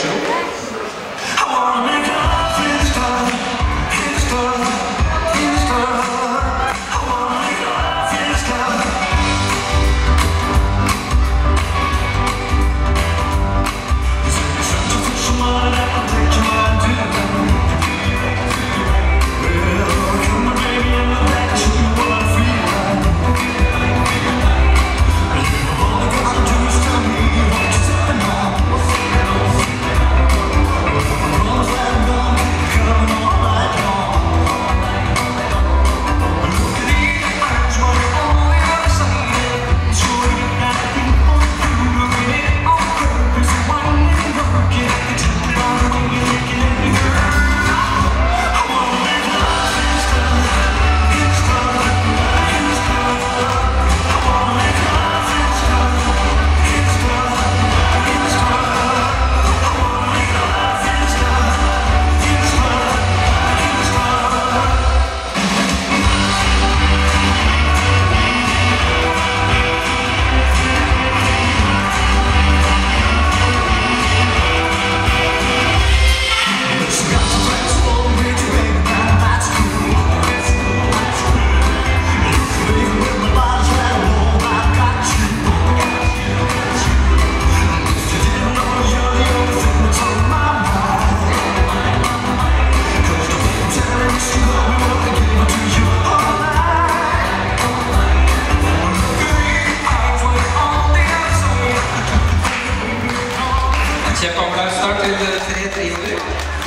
Functional. Se a kommer, snart til, til, til.